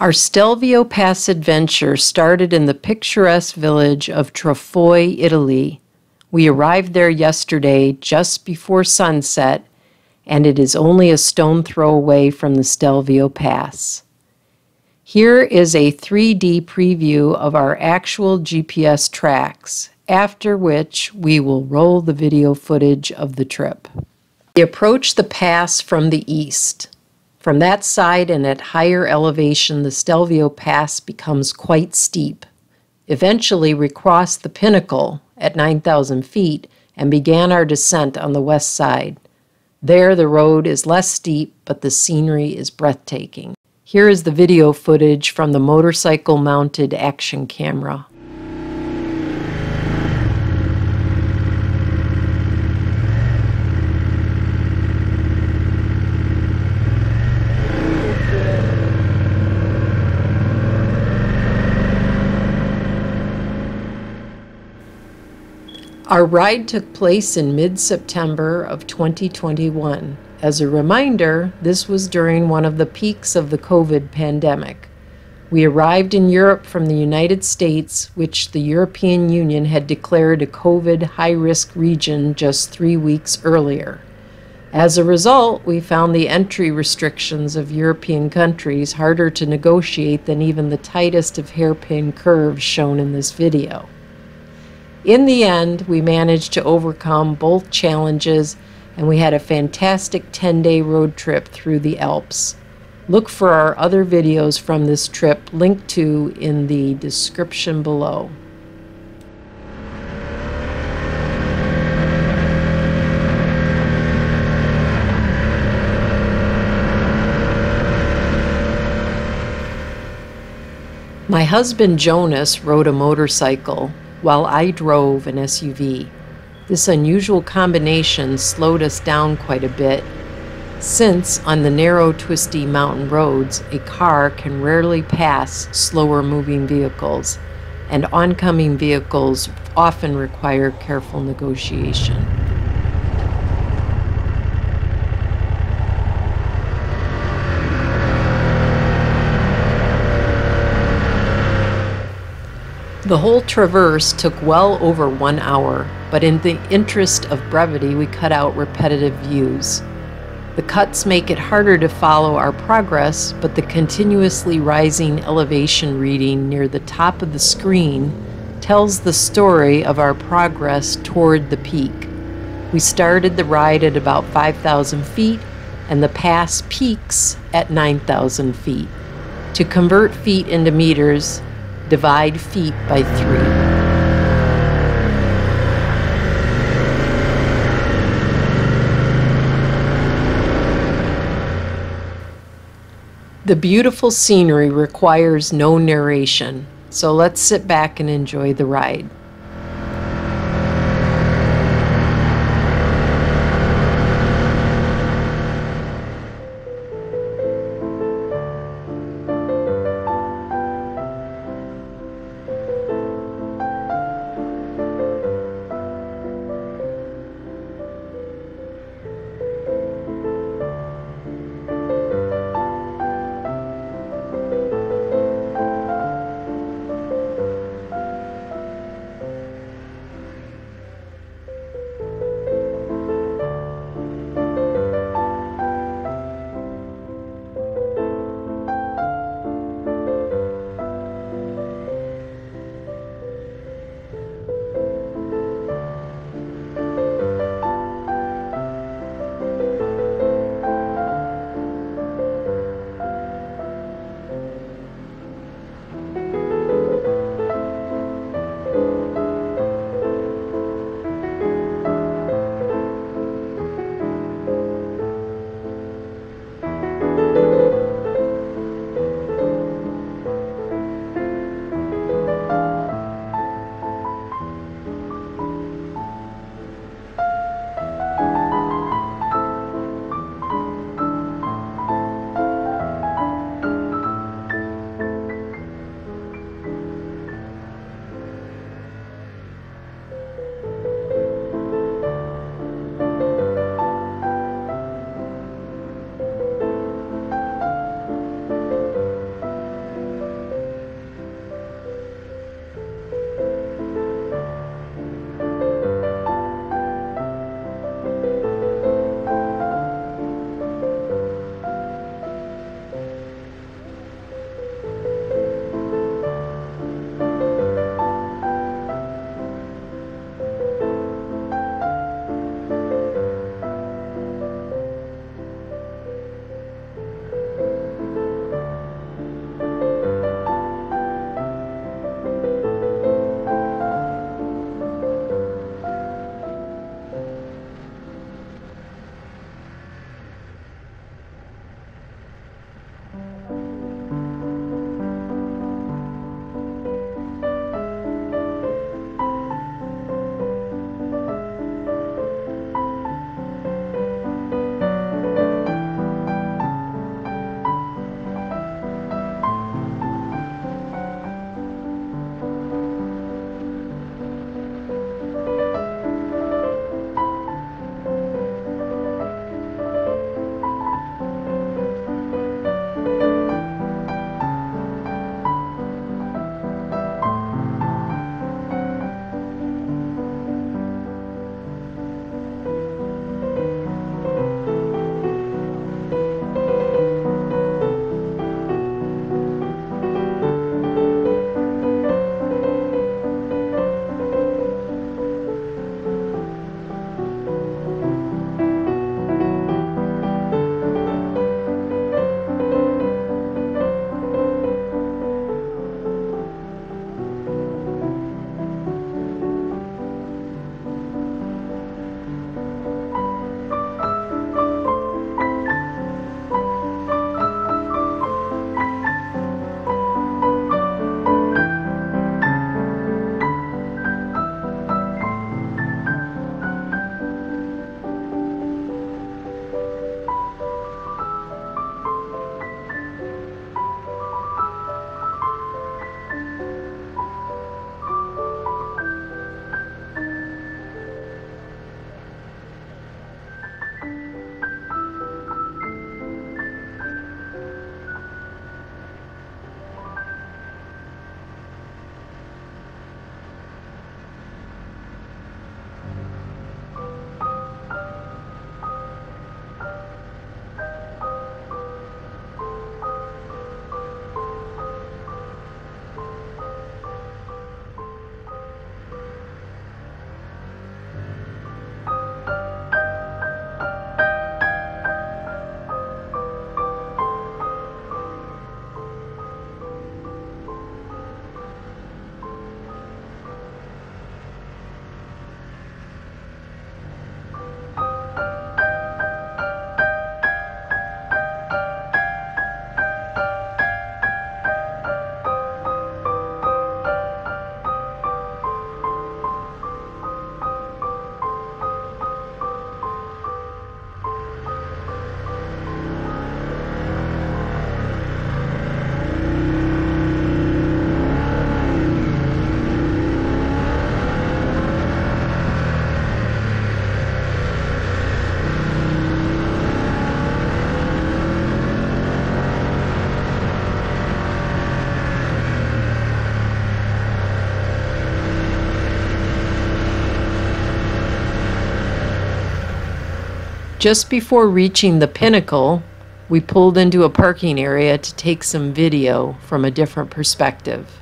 Our Stelvio Pass adventure started in the picturesque village of Trafoi, Italy. We arrived there yesterday just before sunset, and it is only a stone throw away from the Stelvio Pass. Here is a 3D preview of our actual GPS tracks, after which we will roll the video footage of the trip. We approach the pass from the east. From that side and at higher elevation, the Stelvio Pass becomes quite steep. Eventually, we crossed the pinnacle at 9,000 feet and began our descent on the west side. There, the road is less steep, but the scenery is breathtaking. Here is the video footage from the motorcycle mounted action camera. Our ride took place in mid September of 2021. As a reminder, this was during one of the peaks of the COVID pandemic. We arrived in Europe from the United States, which the European Union had declared a COVID high risk region just three weeks earlier. As a result, we found the entry restrictions of European countries harder to negotiate than even the tightest of hairpin curves shown in this video. In the end, we managed to overcome both challenges and we had a fantastic 10 day road trip through the Alps. Look for our other videos from this trip linked to in the description below. My husband Jonas rode a motorcycle while I drove an SUV. This unusual combination slowed us down quite a bit, since on the narrow, twisty mountain roads, a car can rarely pass slower moving vehicles, and oncoming vehicles often require careful negotiation. The whole traverse took well over one hour, but in the interest of brevity, we cut out repetitive views. The cuts make it harder to follow our progress, but the continuously rising elevation reading near the top of the screen tells the story of our progress toward the peak. We started the ride at about 5,000 feet, and the pass peaks at 9,000 feet. To convert feet into meters, divide feet by three. The beautiful scenery requires no narration, so let's sit back and enjoy the ride. Just before reaching the pinnacle, we pulled into a parking area to take some video from a different perspective.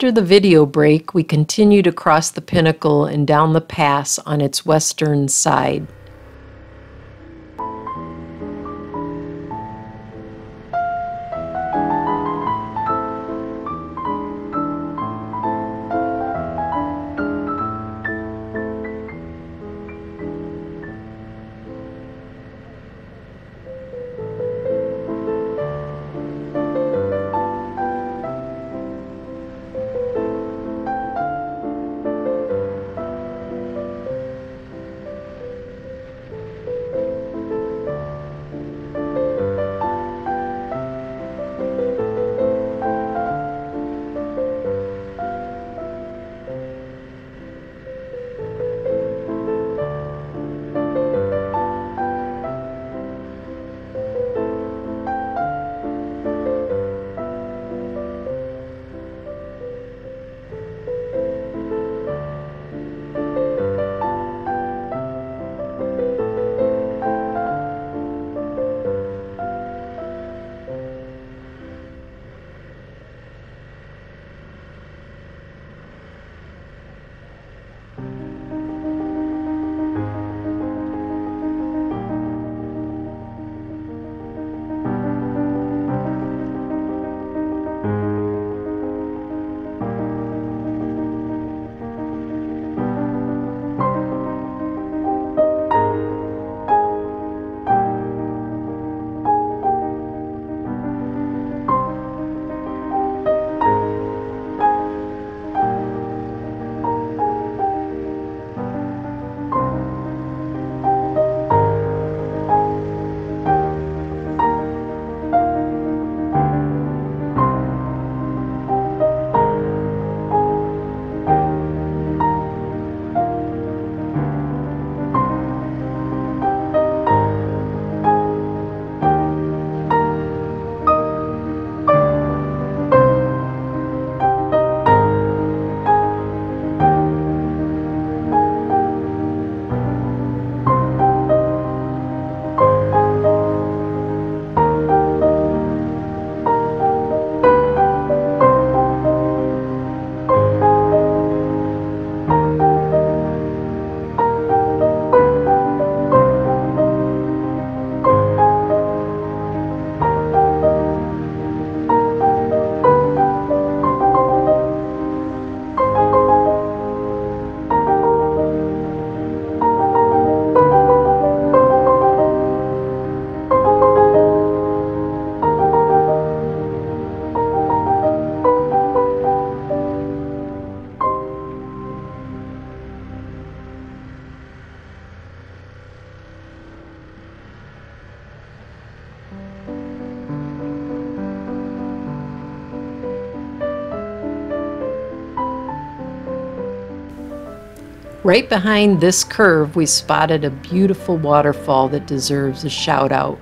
After the video break, we continue to cross the pinnacle and down the pass on its western side. Right behind this curve, we spotted a beautiful waterfall that deserves a shout out.